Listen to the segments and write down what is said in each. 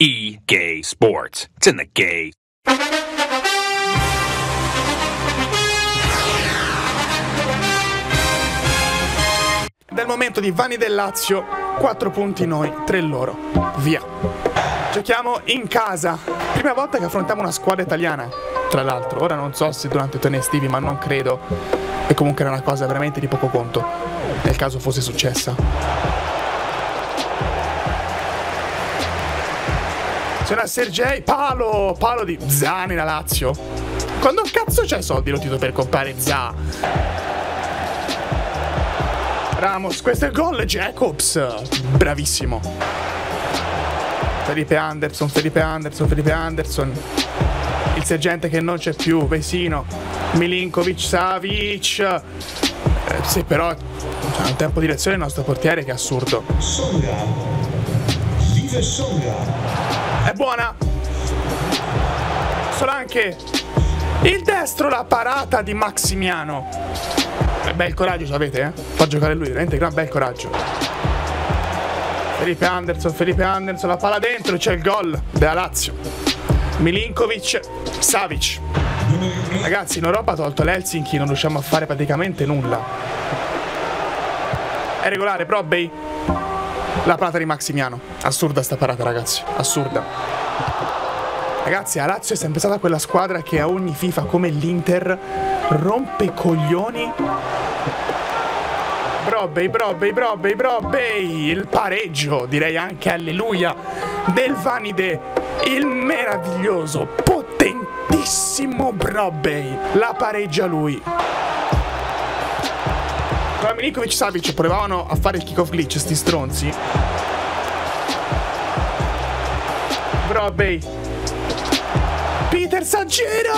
E Gay Sports. It's in the gay. Del momento di Vanni del Lazio, 4 punti noi, 3 loro. Via. Giochiamo in casa. Prima volta che affrontiamo una squadra italiana. Tra l'altro, ora non so se durante i tornei estivi, ma non credo. E comunque era una cosa veramente di poco conto. Nel caso fosse successa. C'era Sergei, palo, palo di Zani la Lazio. Quando cazzo c'hai soldi lo tito per comprare Za? Ramos, questo è il gol, Jacobs. Bravissimo. Felipe Anderson, Felipe Anderson, Felipe Anderson. Il sergente che non c'è più, Vesino. Milinkovic, Savic. Eh, sì, però c'è un tempo di reazione il nostro portiere che è assurdo. Songa. Vive Songa. È buona. Solanche. Il destro, la parata di Maximiano. Eh, Bel coraggio ce l'avete, eh? Fa giocare lui, veramente gran bel coraggio. Felipe Anderson, Felipe Anderson, la palla dentro, c'è il gol della Lazio. Milinkovic, Savic. Ragazzi, in Europa tolto l'Helsinki, non riusciamo a fare praticamente nulla. È regolare, Brobbey. La parata di Maximiano. Assurda sta parata, ragazzi. Assurda. Ragazzi, la Lazio è sempre stata quella squadra che a ogni FIFA, come l'Inter, rompe coglioni. Brobbey, Brobbey, Brobbey, Brobbey. Il pareggio, direi anche alleluia, del Vanide. Il meraviglioso, potentissimo Brobbey. La pareggia lui. Con Milinkovic Savic provavano a fare il kick-off glitch, sti stronzi. Brobbey. Peters a giro!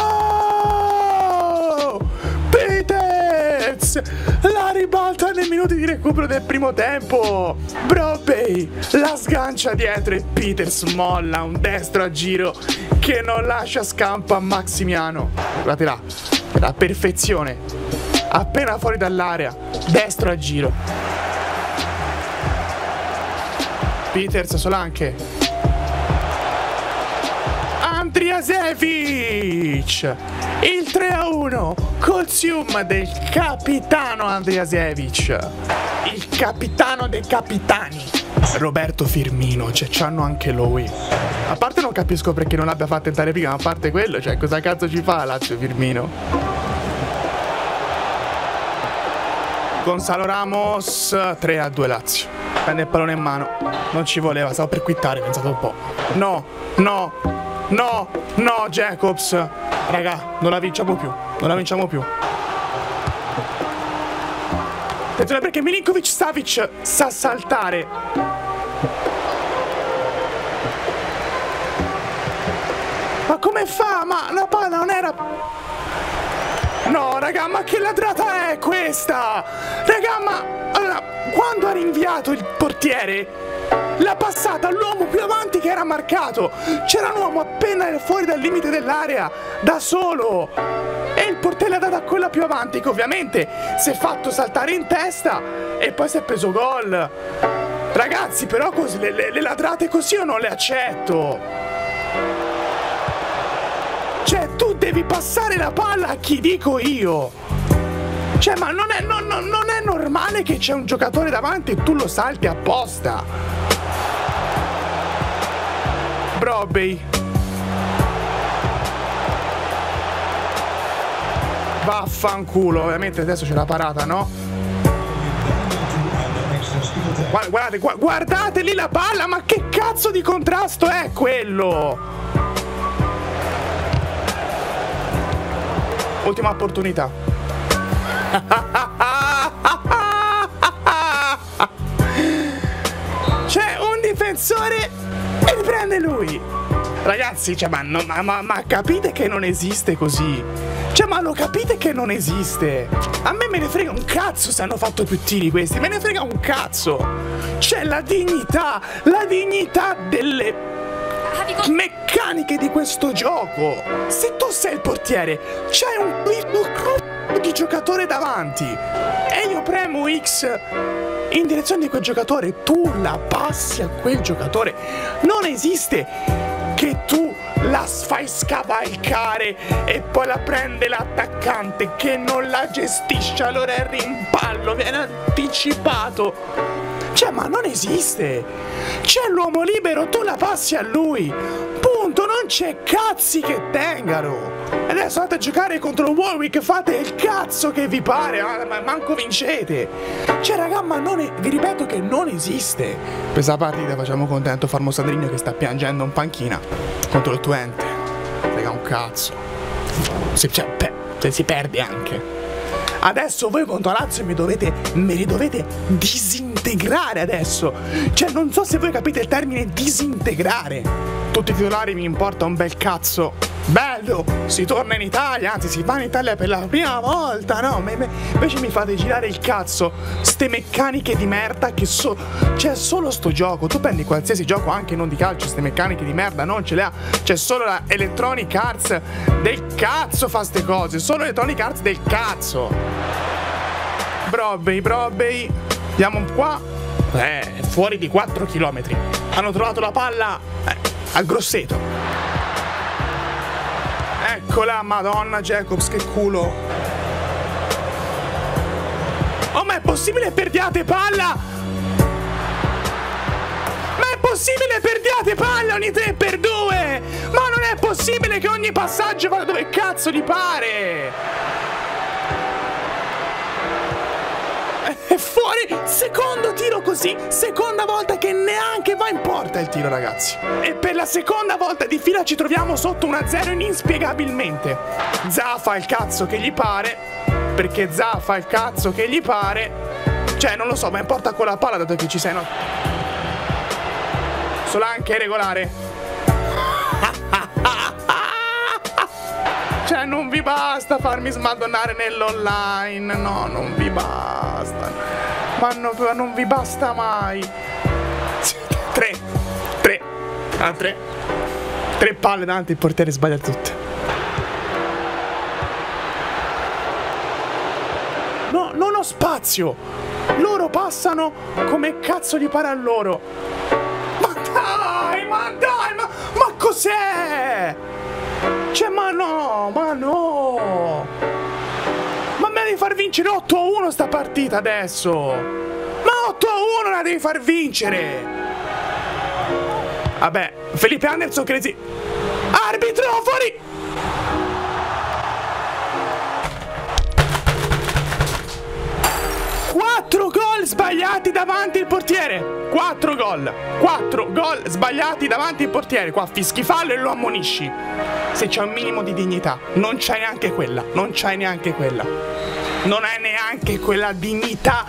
Peters! La ribalta nei minuti di recupero del primo tempo! Brobbey la sgancia dietro e Peters molla un destro a giro che non lascia scampo a Maximiano. Guardate là, la perfezione. Appena fuori dall'area, destro a giro. Peters Solanche Andriasevic il 3 a 1 col sium del capitano Andriasevic il capitano dei capitani. Roberto Firmino cioè c'hanno anche lui. A parte non capisco perché non l'abbia fatto entrare prima ma a parte quello cioè cosa cazzo ci fa Lazio Firmino Gonzalo Ramos 3 a 2 Lazio prende il pallone in mano non ci voleva stavo per quittare pensato un po' no no No, no, Jacobs. Raga, non la vinciamo più. Non la vinciamo più. Attenzione perché Milinkovic Savic sa saltare. Ma come fa? Ma la palla non. No, raga, ma che ladrata è questa? Raga, ma... Allora, quando ha rinviato il portiere... L'ha passata all'uomo più avanti che era marcato. C'era un uomo appena fuori dal limite dell'area, da solo. E il portiere l'ha data a quella più avanti, che ovviamente si è fatto saltare in testa e poi si è preso gol. Ragazzi, però così, le, le, le ladrate così io non le accetto. Cioè, tu devi passare la palla a chi dico io. Cioè, ma non è, non- non- non è normale che c'è un giocatore davanti e tu lo salti apposta. Brobbey. Vaffanculo, ovviamente adesso c'è la parata, no? Guardate, gua- guardate lì la palla, ma che cazzo di contrasto è quello? Ultima opportunità. C'è un difensore e li prende lui. Ragazzi, cioè, ma, no- ma- ma capite che non esiste così? Cioè, ma lo capite che non esiste? A me me ne frega un cazzo se hanno fatto più tiri questi, me ne frega un cazzo. C'è la dignità, la dignità delle meccaniche di questo gioco. Se tu sei il portiere, c'hai un di giocatore davanti e io premo X in direzione di quel giocatore, tu la passi a quel giocatore. Non esiste che tu la fai scavalcare e poi la prende l'attaccante che non la gestisce, allora è rimpallo, viene anticipato. Cioè, ma non esiste! C'è l'uomo libero, tu la passi a lui! Punto, non c'è cazzi che tengano! E adesso andate a giocare contro Warwick, fate il cazzo che vi pare, ma manco vincete! Cioè, raga, ma non è, vi ripeto che non esiste! Questa partita facciamo contento Farmo Sadrigno che sta piangendo in panchina contro il Twente. Raga, un cazzo. Se, cioè, se si perde anche. Adesso voi contro Lazio mi dovete, me li dovete disintegrare adesso. Cioè, non so se voi capite il termine disintegrare. Tutti i titolari mi importa un bel cazzo. Bello, si torna in Italia, anzi si va in Italia per la prima volta, no? Me, me, invece mi fate girare il cazzo. Ste meccaniche di merda che so... C'è solo sto gioco. Tu prendi qualsiasi gioco, anche non di calcio, ste meccaniche di merda non ce le ha. C'è solo la Electronic Arts del cazzo fa ste cose. Solo Electronic Arts del cazzo. Broadway, Broadway. Andiamo qua. Eh, fuori di 4 km. Hanno trovato la palla eh, al grosseto. Eccola, madonna Jacobs, che culo. Oh, ma è possibile perdiate palla? Ma è possibile perdiate palla ogni 3 per 2? Ma non è possibile che ogni passaggio vada dove cazzo gli pare? Fuori! Secondo tiro così! Seconda volta che neanche va in porta il tiro, ragazzi. E per la seconda volta di fila ci troviamo sotto 1-0 inspiegabilmente. Za il cazzo che gli pare. Perché Za il cazzo che gli pare. Cioè, non lo so, ma in porta con la palla dato che ci sei, no? Solanche regolare. Cioè, non vi basta farmi smadonnare nell'online. No, non vi basta. Ma no, non vi basta mai. Tre. Tre. Ah, tre. Tre palle davanti, il portiere sbaglia tutte. No, non ho spazio. Loro passano come cazzo gli pare a loro. Ma dai, ma dai, ma, ma cos'è? Cioè, ma no, ma no! Ma me la devi far vincere 8 a 1 sta partita adesso! Ma 8 a 1 la devi far vincere! Vabbè, Felipe Anderson credi... Arbitro, fuori! Quattro gol sbagliati davanti il portiere. Quattro gol. Quattro gol sbagliati davanti il portiere. Qua fischi fallo e lo ammonisci. Se c'è un minimo di dignità, non c'hai neanche quella. Non c'hai neanche quella. Non hai neanche quella dignità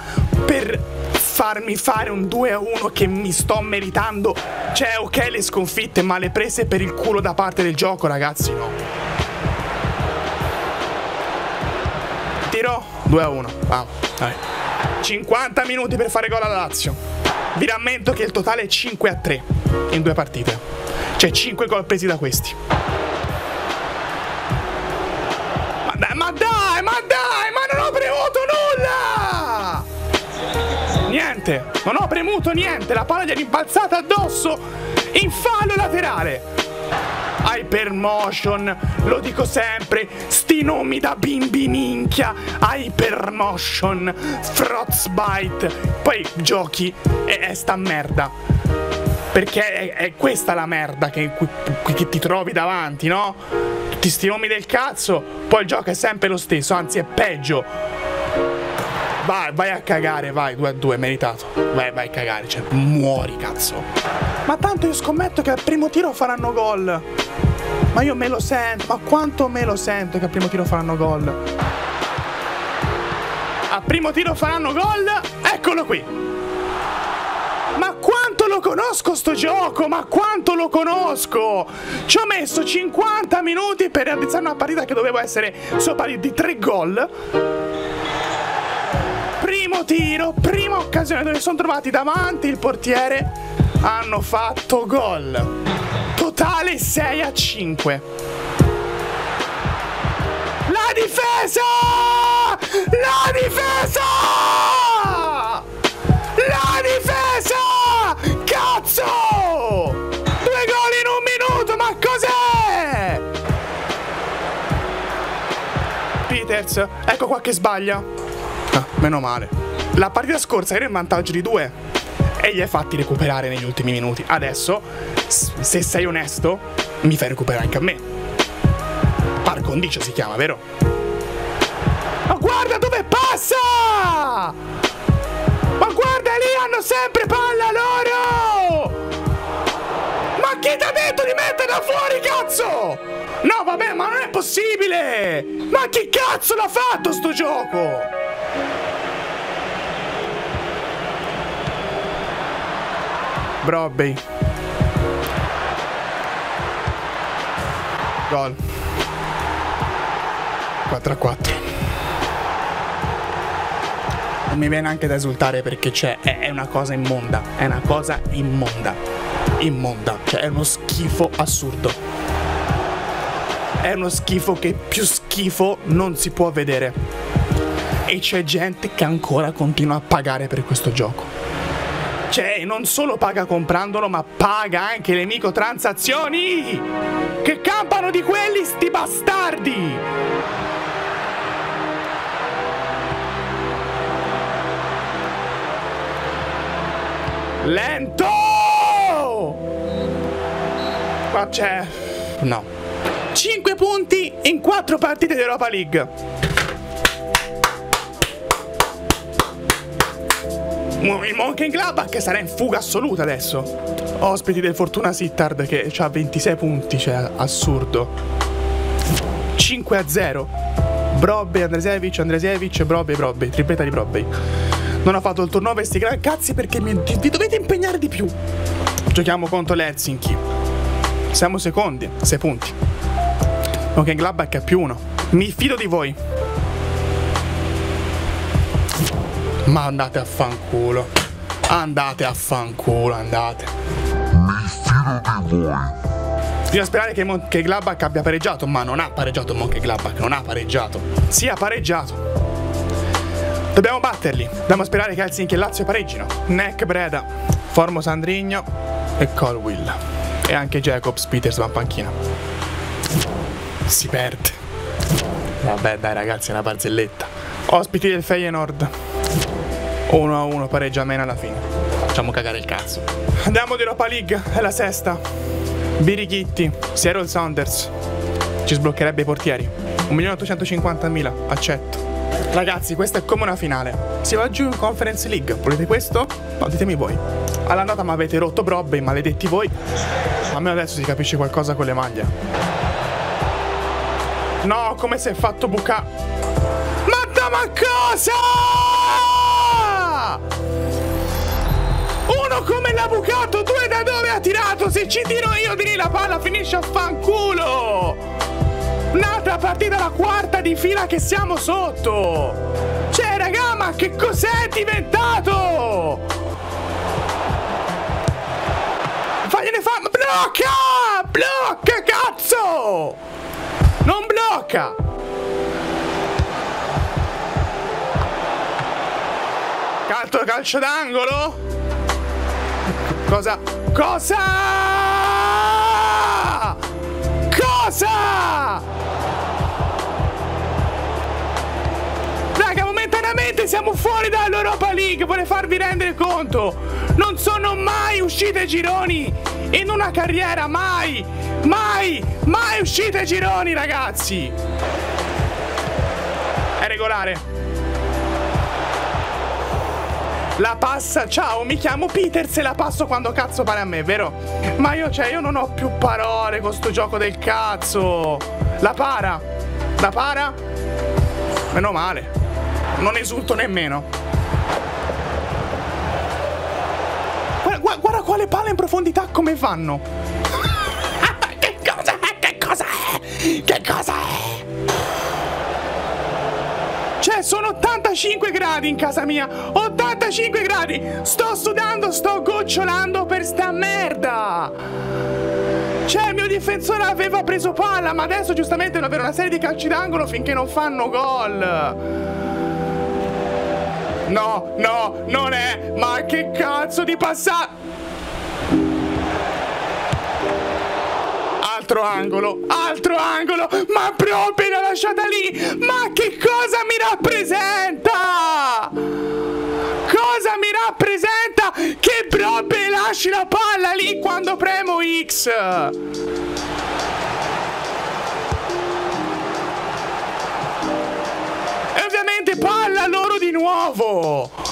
per farmi fare un 2 a 1 che mi sto meritando. Cioè, ok, le sconfitte, ma le prese per il culo da parte del gioco, ragazzi, no. Tiro 2 a 1. Wow. Vai. 50 minuti per fare gol alla Lazio. Vi rammento che il totale è 5 a 3 in due partite. Cioè 5 gol presi da questi. Ma dai, ma dai, ma dai, ma non ho premuto nulla! Niente, non ho premuto niente, la palla gli è rimbalzata addosso in fallo laterale. Hypermotion, lo dico sempre, sti nomi da bimbi minchia, Hypermotion, Frostbite, poi giochi e è sta merda. Perché è, è questa la merda che, che ti trovi davanti, no? Tutti sti nomi del cazzo, poi il gioco è sempre lo stesso, anzi è peggio. Vai, vai a cagare, vai, 2 a 2, meritato. Vai, vai a cagare, cioè, muori, cazzo. Ma tanto io scommetto che al primo tiro faranno gol. Ma io me lo sento, ma quanto me lo sento che al primo tiro faranno gol. Al primo tiro faranno gol, eccolo qui. Ma quanto lo conosco sto gioco, ma quanto lo conosco. Ci ho messo 50 minuti per realizzare una partita che doveva essere sopra di 3 gol primo tiro, prima occasione dove sono trovati davanti il portiere, hanno fatto gol. Totale 6 a 5. La difesa! La difesa! La difesa! Cazzo! Due gol in un minuto, ma cos'è? Peters, ecco qua che sbaglia. Ah, meno male. La partita scorsa era in vantaggio di due e gli hai fatti recuperare negli ultimi minuti. Adesso, se sei onesto, mi fai recuperare anche a me. Par condicio si chiama, vero? Ma guarda dove passa! Ma guarda lì hanno sempre palla loro! Ma chi ti ha detto di metterla fuori, cazzo? No, vabbè, ma non è possibile! Ma chi cazzo l'ha fatto sto gioco? Brobbey. Gol. 4 a 4. Non mi viene anche da esultare perché c'è. È, è una cosa immonda. È una cosa immonda. Immonda. Cioè, è uno schifo assurdo. È uno schifo che più schifo non si può vedere. E c'è gente che ancora continua a pagare per questo gioco. Cioè, non solo paga comprandolo, ma paga anche le microtransazioni! Che campano di quelli sti bastardi! Lento! Qua c'è... No. 5 punti in 4 partite di League. Il Mönchengladbach sarà in fuga assoluta adesso. Ospiti del Fortuna Sittard che ha 26 punti, cioè assurdo. 5 a 0. Brobbe, Andresevic, Andresevic, Brobbe, Brobbe, tripletta di Brobbe. Non ha fatto il turnover sti gran cazzi perché mi, vi dovete impegnare di più. Giochiamo contro l'Helsinki. Siamo secondi, 6 punti. Mönchengladbach è più 1. Mi fido di voi. Ma andate a fanculo. Andate a fanculo, andate. Mi fido di voi. Bisogna sperare che, Mon- che Gladbach abbia pareggiato, ma non ha pareggiato Monche Gladbach, non ha pareggiato. Sì, ha pareggiato. Dobbiamo batterli. Dobbiamo sperare che Helsinki e Lazio pareggino. Neck Breda, Formo Sandrigno e Colwill. E anche Jacobs Peters va in panchina. Si perde. Vabbè, dai ragazzi, è una barzelletta. Ospiti del Feyenoord. 1 a 1 pareggia meno alla fine. Facciamo cagare il cazzo. Andiamo di Europa League, è la sesta. Birighitti, Seattle Saunders. Ci sbloccherebbe i portieri. 1.850.000, accetto. Ragazzi, questa è come una finale. Si va giù in Conference League. Volete questo? No, ditemi voi. All'andata mi avete rotto Brobbe, maledetti voi. Almeno adesso si capisce qualcosa con le maglie. No, come si è fatto buca... Ma da ma cosa? L'ha bucato, due da dove ha tirato? Se ci tiro io di lì la palla finisce a fanculo! Un'altra partita, la quarta di fila che siamo sotto! Cioè, raga, ma che cos'è diventato? Fagliene fa... Blocca! Blocca, cazzo! Non blocca! Calcio, calcio d'angolo? Cosa? Cosa? Cosa? Raga, momentaneamente siamo fuori dall'Europa League, vorrei farvi rendere conto. Non sono mai uscite gironi in una carriera, mai, mai, mai uscite gironi, ragazzi. È regolare. La passa, ciao, mi chiamo Peters e la passo quando cazzo pare a me, vero? Ma io, cioè, io non ho più parole con sto gioco del cazzo. La para. La para? Meno male. Non esulto nemmeno. Guarda, quale palla in profondità come fanno. che cosa è? Che cosa è? Che cosa è? Sono 85 gradi in casa mia. 85 gradi. Sto sudando, sto gocciolando per sta merda. Cioè, il mio difensore aveva preso palla, ma adesso giustamente devono avere una serie di calci d'angolo finché non fanno gol. no, no, non è. Ma che cazzo di passaggio? Altro angolo, altro angolo, ma proprio l'ha lasciata lì. Ma che cosa mi rappresenta? Cosa mi rappresenta che Brobe lasci la palla lì quando premo X? E ovviamente palla loro di nuovo.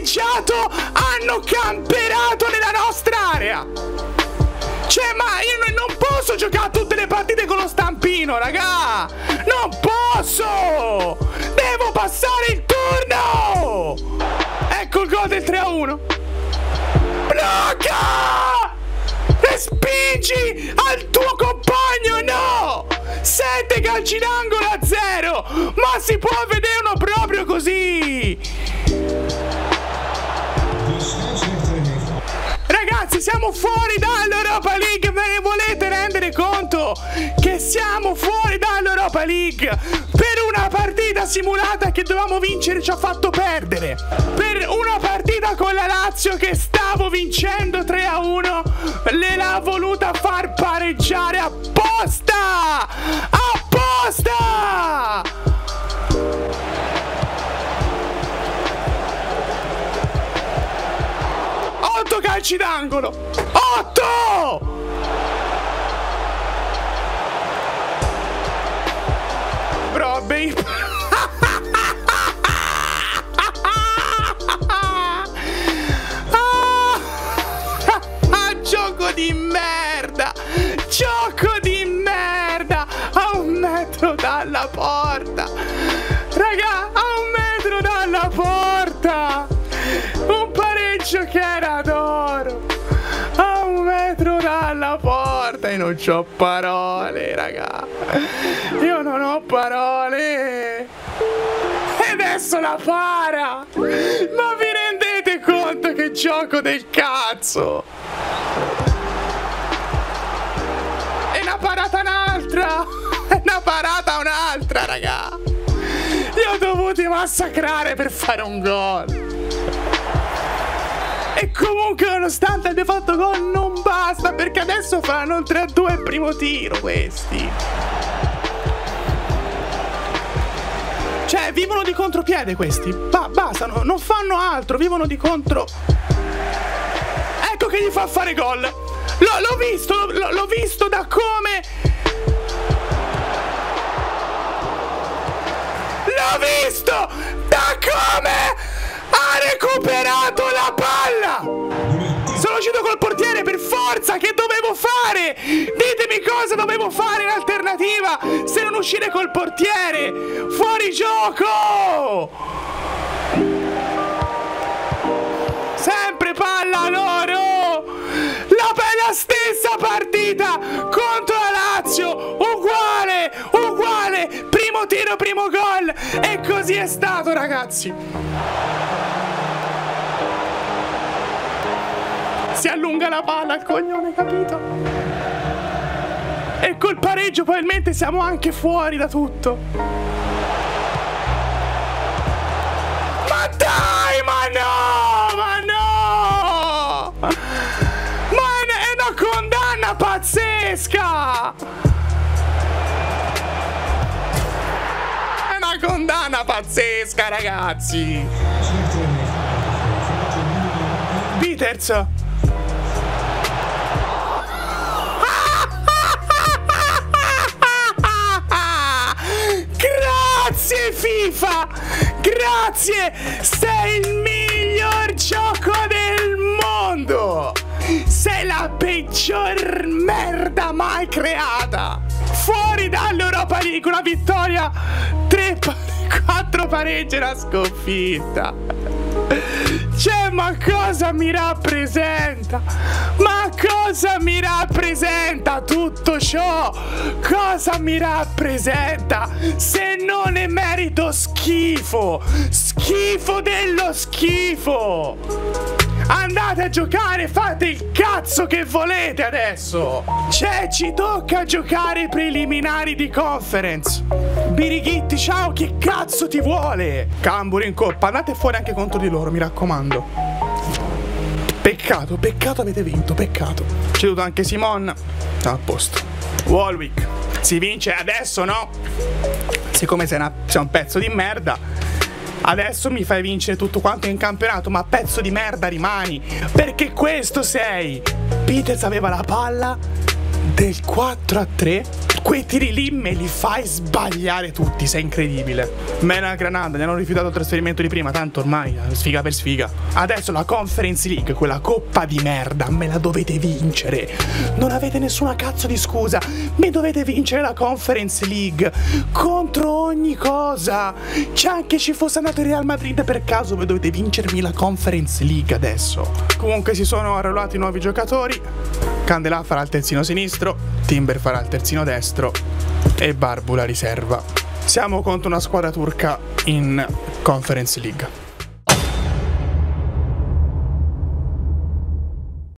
Pareggiato, hanno camperato nella nostra area. Cioè, ma io non posso giocare tutte le partite con lo stampino, raga! Non posso! Devo passare il turno! Ecco il gol del 3 a 1. Blocca! E spingi al tuo compagno, no! Sette calci d'angolo a zero! Ma si può vedere uno proprio così! Siamo fuori dall'Europa League! Ve ne volete rendere conto? Che siamo fuori dall'Europa League! Per una partita simulata che dovevamo vincere ci ha fatto perdere! Per una partita con la Lazio che stavo vincendo 3 a 1, le l'ha voluta far pareggiare apposta! Apposta! Calci d'angolo! Otto! Robby! Porta! E non c'ho parole, raga! Io non ho parole! E adesso la para! Ma vi rendete conto che gioco del cazzo? E una parata un'altra! E una parata un'altra, raga! Li ho dovuti massacrare per fare un gol! E comunque nonostante abbia fatto gol non basta perché adesso faranno il 3-2 il primo tiro questi. Cioè vivono di contropiede questi. Ba- basta, no- non fanno altro, vivono di contro... Ecco che gli fa fare gol. L'ho, visto, l'ho, visto da come... L'ho visto da come recuperato la palla. Sono uscito col portiere per forza. Che dovevo fare? Ditemi cosa dovevo fare in alternativa se non uscire col portiere. Fuori gioco. Sempre palla loro. La bella stessa partita contro la Lazio. Uguale. Primo tiro, primo gol. E così è stato, ragazzi. Si allunga la palla il coglione, capito? E col pareggio probabilmente siamo anche fuori da tutto. Ma dai, ma no! Ma no! Ma è una condanna pazzesca! Condanna pazzesca, ragazzi! Peters! Grazie FIFA! Grazie! Sei il miglior gioco del mondo! Sei la peggior merda mai creata! Fuori dall'Europa League, una vittoria, 3 4 pareggi una sconfitta! Cioè, ma cosa mi rappresenta? Ma cosa mi rappresenta tutto ciò? Cosa mi rappresenta? Se non è merito schifo! Schifo dello schifo! Andate a giocare, fate il cazzo che volete adesso! Cioè, ci tocca giocare i preliminari di conference! Birighitti, ciao, che cazzo ti vuole? Camburi in coppa, andate fuori anche contro di loro, mi raccomando. Peccato, peccato avete vinto, peccato. Ceduto anche Simon. A posto. Walwick, si vince adesso, no? Siccome sei, una, sei un pezzo di merda, Adesso mi fai vincere tutto quanto in campionato, ma pezzo di merda rimani. Perché questo sei. Peters aveva la palla del 4 a 3 Quei tiri lì me li fai sbagliare tutti, sei incredibile. Mena Granada, gli hanno rifiutato il trasferimento di prima, tanto ormai, eh, sfiga per sfiga. Adesso la Conference League, quella coppa di merda, me la dovete vincere. Non avete nessuna cazzo di scusa, mi dovete vincere la Conference League contro ogni cosa. C'è anche ci fosse andato il Real Madrid per caso, voi dovete vincermi la Conference League adesso. Comunque si sono arruolati nuovi giocatori. Candelà farà il terzino sinistro, Timber farà il terzino destro e Barbu la riserva. Siamo contro una squadra turca in Conference League.